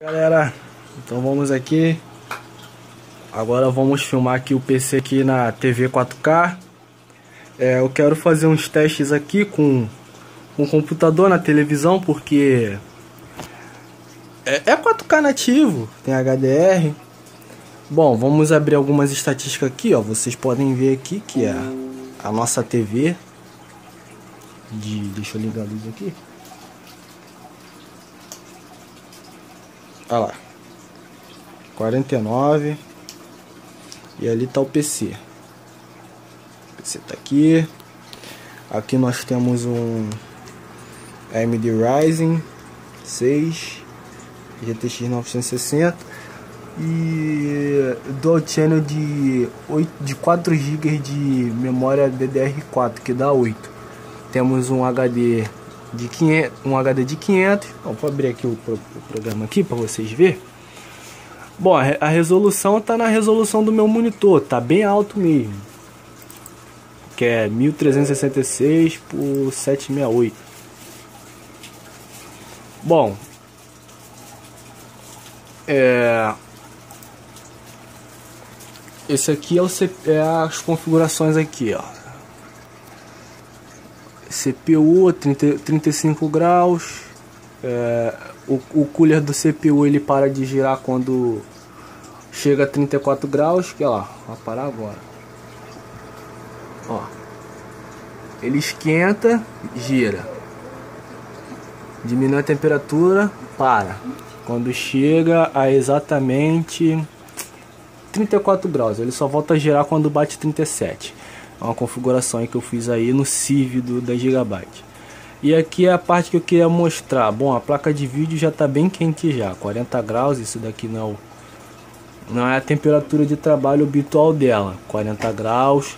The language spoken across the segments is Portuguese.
Galera, então vamos aqui. Agora vamos filmar aqui o PC aqui na TV 4K. É, eu quero fazer uns testes aqui com um computador na televisão porque é, é 4K nativo, tem HDR. Bom, vamos abrir algumas estatísticas aqui, ó. Vocês podem ver aqui que é a nossa TV de, deixa eu ligar a luz aqui. Olha lá. 49. E ali tá o PC. O PC tá aqui. Aqui nós temos um AMD Ryzen 6 GTX 960 e Dual Channel de 8 de 4 GB de memória DDR4, que dá 8. Temos um HD de 500, um HD de 500. Bom, vou abrir aqui o, o programa aqui para vocês ver. Bom, a, resolução tá na resolução do meu monitor, tá bem alto mesmo. Que é 1366 por 768. Bom, é esse aqui é, o, é as configurações aqui, ó. CPU 30, 35 graus. É, o, o cooler do CPU ele para de girar quando chega a 34 graus. Que lá, vai parar agora. Ó, ele esquenta, gira, diminui a temperatura, para. Quando chega a exatamente 34 graus, ele só volta a girar quando bate 37. É uma configuração que eu fiz aí no CIV do, da Gigabyte. E aqui é a parte que eu queria mostrar. Bom, a placa de vídeo já está bem quente já, 40 graus. Isso daqui não é, não é a temperatura de trabalho habitual dela, 40 graus.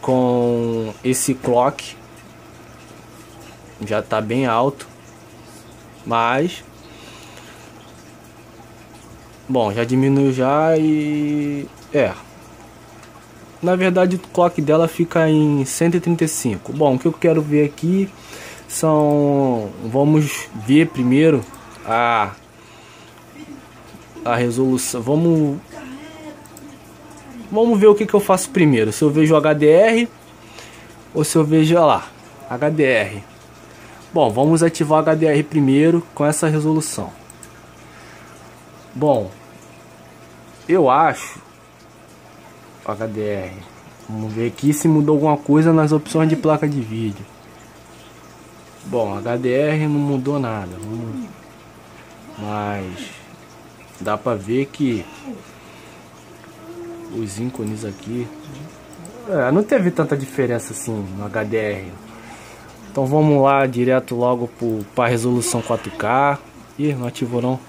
Com esse clock já está bem alto, mas bom, já diminuiu já e é na verdade o clock dela fica em 135 bom o que eu quero ver aqui são vamos ver primeiro a a resolução. Vamos vamos ver o que, que eu faço primeiro. Se eu vejo HDR ou se eu vejo lá HDR bom vamos ativar o HDR primeiro com essa resolução. Bom eu acho HDR. Vamos ver aqui se mudou alguma coisa nas opções de placa de vídeo. Bom, HDR não mudou nada. Mas dá pra ver que os ícones aqui é, não teve tanta diferença assim no HDR. Então vamos lá direto logo para resolução 4K. Ih, não ativou não.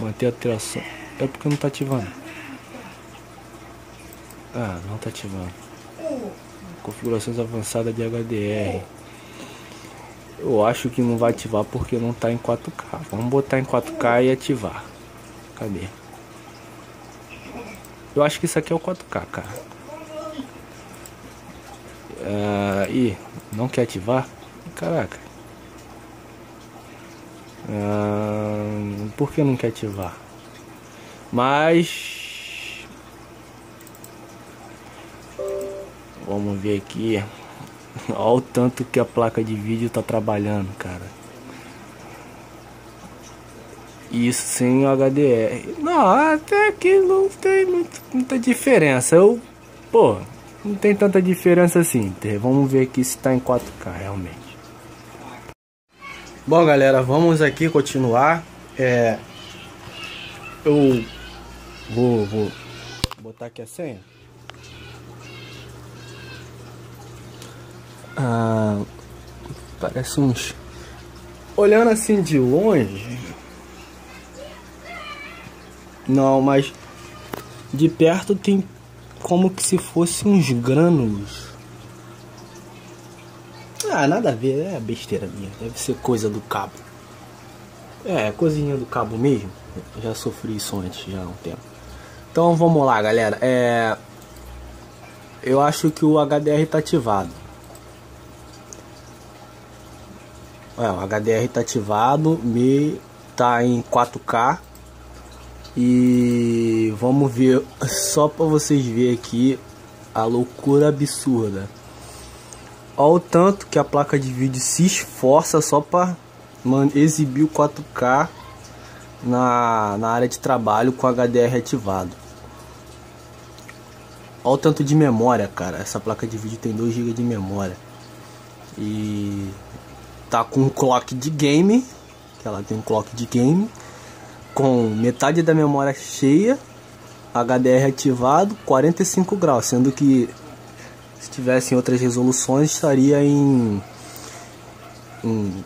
Manter a alteração. É porque não está ativando. Ah, não tá ativando. Configurações avançadas de HDR. Eu acho que não vai ativar porque não tá em 4K. Vamos botar em 4K e ativar. Cadê? Eu acho que isso aqui é o 4K, cara. Ah, ih, não quer ativar? Caraca. Ah, por que não quer ativar? Mas Vamos ver aqui. Olha o tanto que a placa de vídeo tá trabalhando, cara. Isso sem HDR. Não, até que não tem muito, muita diferença. Eu, pô, não tem tanta diferença assim. Vamos ver aqui se tá em 4K realmente. Bom, galera, vamos aqui continuar. É, eu vou, vou botar aqui a senha. Ah, parece uns. Olhando assim de longe. Não, mas de perto tem como que se fosse uns grânulos. Ah, nada a ver, é besteira minha. Deve ser coisa do cabo. É, coisinha do cabo mesmo. Já sofri isso antes, já há um tempo. Então vamos lá, galera. É... Eu acho que o HDR tá ativado. É, o HDR está ativado, me tá em 4K. E vamos ver só para vocês verem aqui a loucura absurda. Olha o tanto que a placa de vídeo se esforça só para exibir o 4K na, na área de trabalho com HDR ativado. Olha o tanto de memória, cara. Essa placa de vídeo tem 2 GB de memória. E tá com um clock de game, que ela tem um clock de game, com metade da memória cheia, HDR ativado, 45 graus, sendo que se tivesse em outras resoluções estaria em, em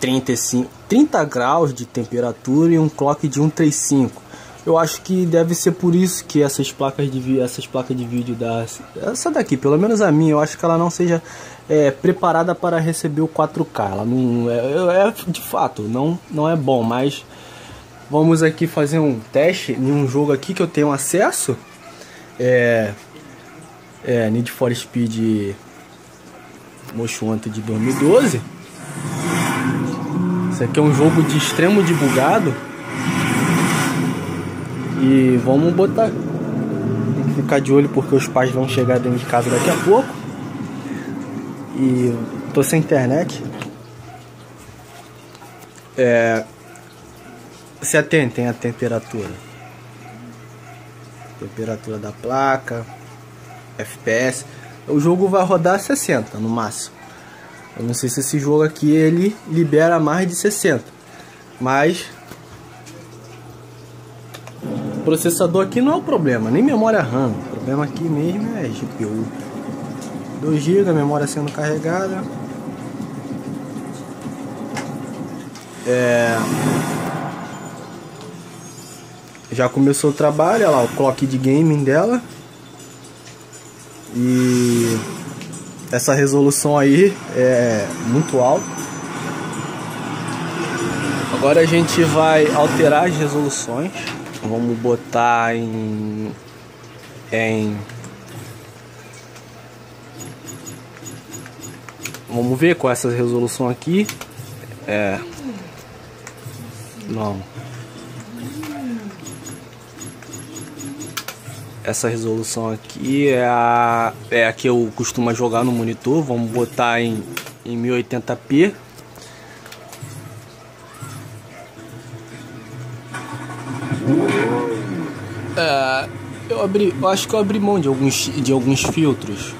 35, 30 graus de temperatura e um clock de 135. Eu acho que deve ser por isso que essas placas de essas placas de vídeo da essa daqui, pelo menos a minha, eu acho que ela não seja é, preparada para receber o 4K. Ela não é, é, de fato não não é bom, mas vamos aqui fazer um teste em um jogo aqui que eu tenho acesso. É, é Need for Speed Most Wanted de 2012. Esse aqui é um jogo de extremo de bugado. E vamos botar. Tem que ficar de olho porque os pais vão chegar dentro de casa daqui a pouco. E tô sem internet. É, se atentem à temperatura. Temperatura da placa, FPS. O jogo vai rodar 60 no máximo. Eu não sei se esse jogo aqui ele libera mais de 60. Mas processador aqui não é o problema, nem memória RAM. O problema aqui mesmo é GPU. 2 GB, memória sendo carregada. É... Já começou o trabalho, olha lá, o clock de gaming dela. E essa resolução aí é muito alta. Agora a gente vai alterar as resoluções. Vamos botar em em Vamos ver com essa resolução aqui. É não essa resolução aqui é a, é a que eu costumo jogar no monitor. Vamos botar em, em 1080p. Eu abri, eu acho que eu abri mão de alguns, de alguns filtros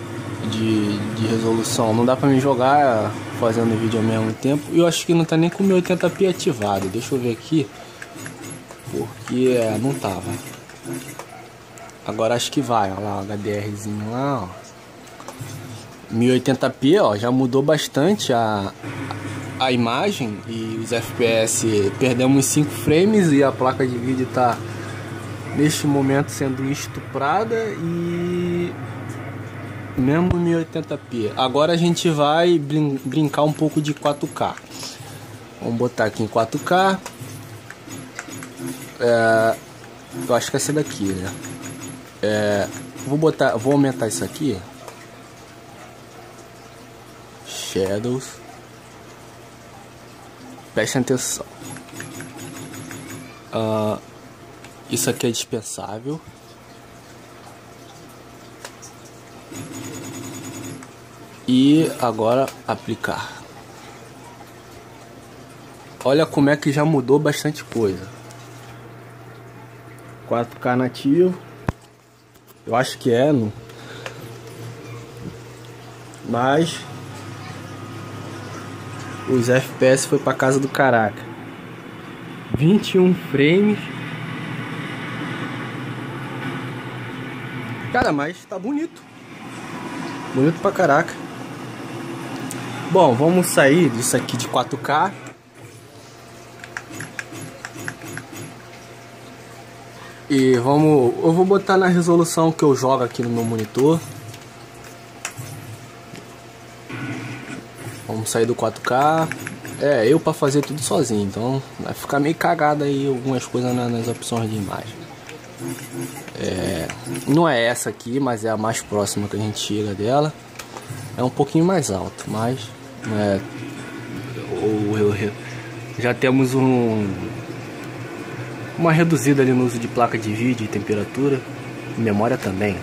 de, de resolução. Não dá pra me jogar fazendo vídeo ao mesmo tempo. E eu acho que não tá nem com 1080p ativado. Deixa eu ver aqui. Porque é, não tava. Agora acho que vai, lá, o HDRzinho lá, ó. 1080p, ó, já mudou bastante a, a imagem e os FPS. Perdemos 5 frames e a placa de vídeo tá neste momento sendo estuprada e mesmo 1080p. Agora a gente vai brin brincar um pouco de 4K. Vamos botar aqui em 4K. É, eu acho que é essa daqui, né? É, vou botar, vou aumentar isso aqui. Shadows. Preste atenção. Uh, isso aqui é dispensável. E agora aplicar. Olha como é que já mudou bastante coisa. 4K nativo. Eu acho que é, não. Mas os FPS foi para casa do caraca. 21 frames. Cara, mas tá bonito. Bonito pra caraca. Bom, vamos sair disso aqui de 4K E vamos, eu vou botar na resolução que eu jogo aqui no meu monitor. Vamos sair do 4K. É, eu para fazer tudo sozinho, então vai ficar meio cagado aí algumas coisas nas opções de imagem. É, não é essa aqui, mas é a mais próxima que a gente chega dela. É um pouquinho mais alto, mas é, já temos um uma reduzida ali no uso de placa de vídeo e temperatura, memória também.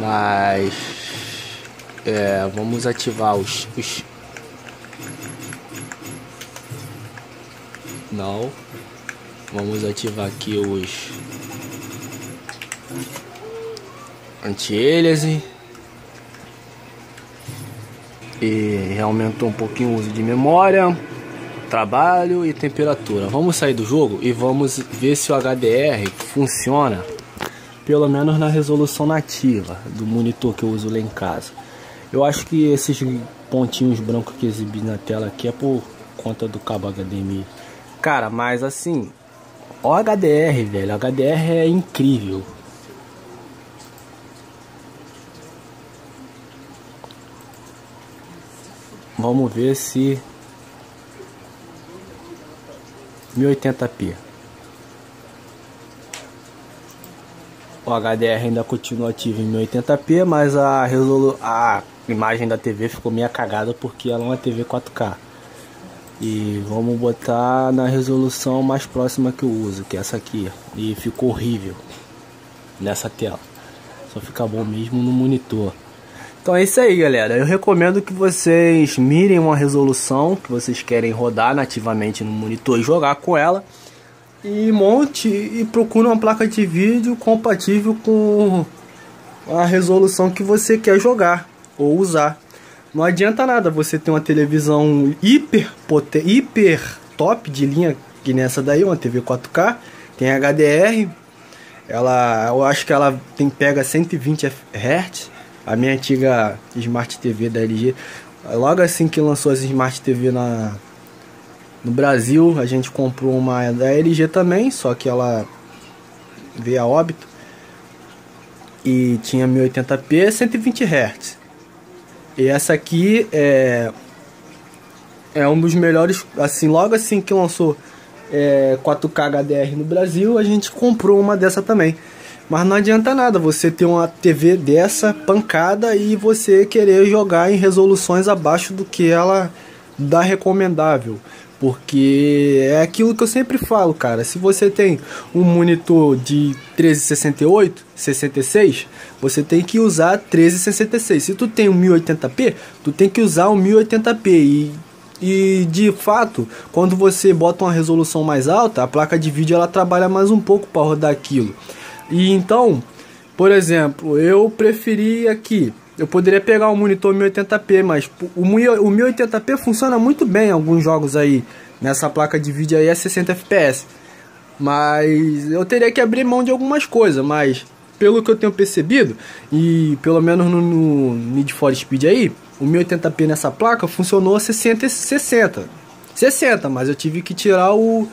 Mas é, vamos ativar os, os não vamos ativar aqui os anti-aliasing e aumentou um pouquinho o uso de memória trabalho e temperatura. Vamos sair do jogo e vamos ver se o HDR funciona, pelo menos na resolução nativa do monitor que eu uso lá em casa. Eu acho que esses pontinhos brancos que exibi na tela aqui é por conta do cabo HDMI. Cara, mas assim, o HDR, velho, o HDR é incrível. Vamos ver se 1080p. O HDR ainda continua ativo em 1080p, mas a, resolu a imagem da TV ficou meio cagada porque ela é uma TV 4K. E vamos botar na resolução mais próxima que eu uso, que é essa aqui. E ficou horrível nessa tela. Só fica bom mesmo no monitor. Então é isso aí, galera. Eu recomendo que vocês mirem uma resolução que vocês querem rodar nativamente no monitor e jogar com ela. E monte e procure uma placa de vídeo compatível com a resolução que você quer jogar ou usar. Não adianta nada você ter uma televisão hiper, hiper top de linha, que nessa daí, uma TV 4K, tem HDR, ela, eu acho que ela tem pega 120 Hz a minha antiga Smart TV da LG. Logo assim que lançou as Smart TV na, no Brasil, a gente comprou uma da LG também, só que ela veio a óbito. E tinha 1080p 120 Hz. E essa aqui é é um dos melhores, assim, logo assim que lançou é, 4K HDR no Brasil, a gente comprou uma dessa também. Mas não adianta nada você ter uma TV dessa pancada e você querer jogar em resoluções abaixo do que ela dá recomendável. Porque é aquilo que eu sempre falo, cara. Se você tem um monitor de 1368, 66, você tem que usar 1366. Se tu tem um 1080p, tu tem que usar um 1080p. E, e de fato, quando você bota uma resolução mais alta, a placa de vídeo ela trabalha mais um pouco para rodar aquilo. E então, por exemplo, eu preferi aqui. Eu poderia pegar um monitor 1080p, mas o 1080p funciona muito bem em alguns jogos aí. Nessa placa de vídeo aí é 60 fps. Mas eu teria que abrir mão de algumas coisas, mas pelo que eu tenho percebido, e pelo menos no, no Need for Speed aí, o 1080p nessa placa funcionou 60 60. 60, mas eu tive que tirar o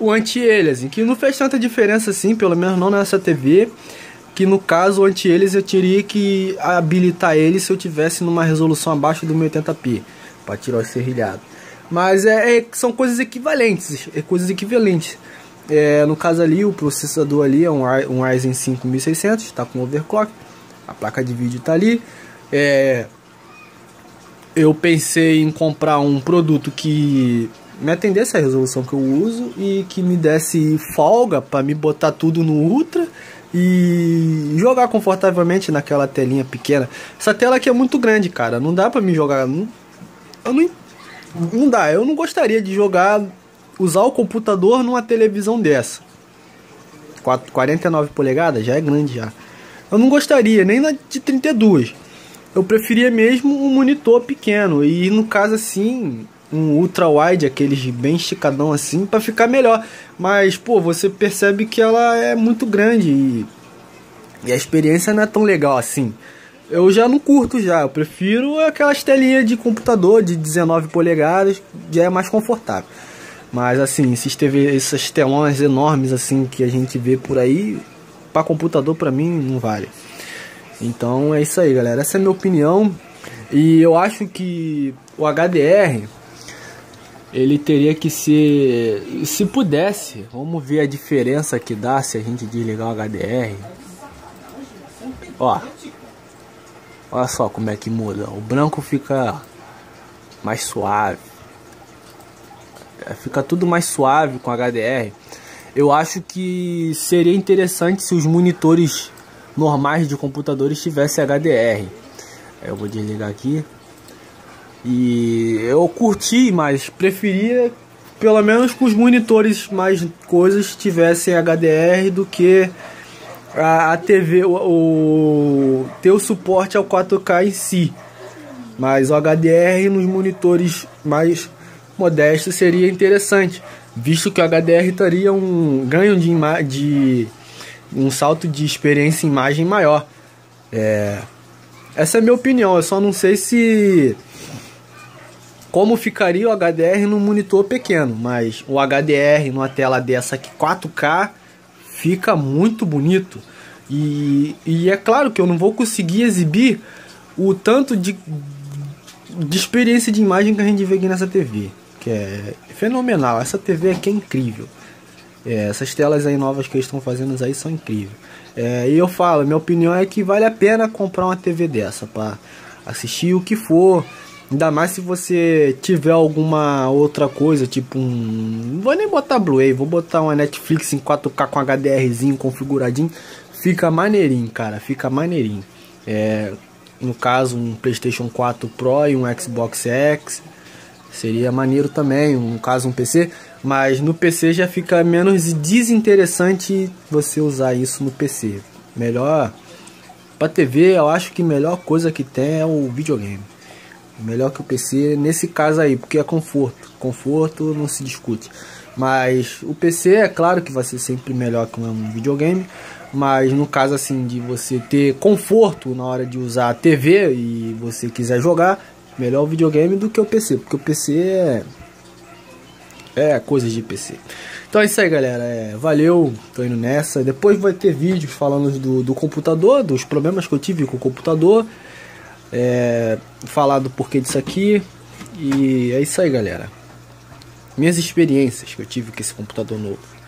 o anti-aliasing, que não fez tanta diferença assim, pelo menos não nessa TV, que no caso o anti-aliasing eu teria que habilitar ele se eu tivesse numa resolução abaixo do 1080p, para tirar o serrilhado. Mas é, é, são coisas equivalentes, é coisas equivalentes. É, no caso ali, o processador ali é um, um Ryzen 5600, está com overclock, a placa de vídeo está ali. É, eu pensei em comprar um produto que me atendesse a resolução que eu uso e que me desse folga para me botar tudo no ultra e jogar confortavelmente naquela telinha pequena. Essa tela aqui é muito grande, cara. Não dá para me jogar. Não, eu não, não dá. Eu não gostaria de jogar, usar o computador numa televisão dessa. 49 polegadas já é grande já. Eu não gostaria nem na de 32. Eu preferia mesmo um monitor pequeno e no caso assim, um ultra wide, aqueles bem esticadão assim, para ficar melhor. Mas, pô, você percebe que ela é muito grande e, e, a experiência não é tão legal assim. Eu já não curto já, eu prefiro aquelas telinhas de computador de 19 polegadas, já é mais confortável. Mas assim, esses TV, essas telões enormes assim que a gente vê por aí, para computador para mim não vale. Então é isso aí, galera. Essa é a minha opinião. E eu acho que o HDR ele teria que ser, se pudesse, vamos ver a diferença que dá se a gente desligar o HDR. Ó, olha só como é que muda. O branco fica mais suave. é, fica tudo mais suave com HDR. Eu acho que seria interessante se os monitores normais de computadores tivessem HDR. Eu vou desligar aqui. E eu curti, mas preferia pelo menos que os monitores mais coisas tivessem HDR do que a, a TV, o, o, ter o suporte ao 4K em si. Mas o HDR nos monitores mais modestos seria interessante, visto que o HDR teria um ganho de, de um salto de experiência em imagem maior. É, essa é a minha opinião, eu só não sei se como ficaria o HDR num monitor pequeno, mas o HDR numa tela dessa aqui 4K fica muito bonito. E, e é claro que eu não vou conseguir exibir o tanto de, de experiência de imagem que a gente vê aqui nessa TV, que é fenomenal. Essa TV aqui é incrível. É, essas telas aí novas que eles estão fazendo aí são incríveis. É, e eu falo, minha opinião é que vale a pena comprar uma TV dessa para assistir o que for. Ainda mais se você tiver alguma outra coisa, tipo um. Não vou nem botar Blu-ray, vou botar uma Netflix em 4K com HDRzinho configuradinho. Fica maneirinho, cara, fica maneirinho. É, no caso, um PlayStation 4 Pro e um Xbox X. Seria maneiro também, no caso, um PC. Mas no PC já fica menos desinteressante você usar isso no PC. Melhor. Pra TV, eu acho que a melhor coisa que tem é o videogame. Melhor que o PC nesse caso aí, porque é conforto. Conforto não se discute. Mas o PC é claro que vai ser sempre melhor que um videogame. Mas no caso assim de você ter conforto na hora de usar a TV e você quiser jogar, melhor o videogame do que o PC, porque o PC é é coisas de PC. Então é isso aí, galera. É, valeu, tô indo nessa. Depois vai ter vídeos falando do, do computador, dos problemas que eu tive com o computador é, falar do porquê disso aqui. E é isso aí, galera. Minhas experiências que eu tive com esse computador novo.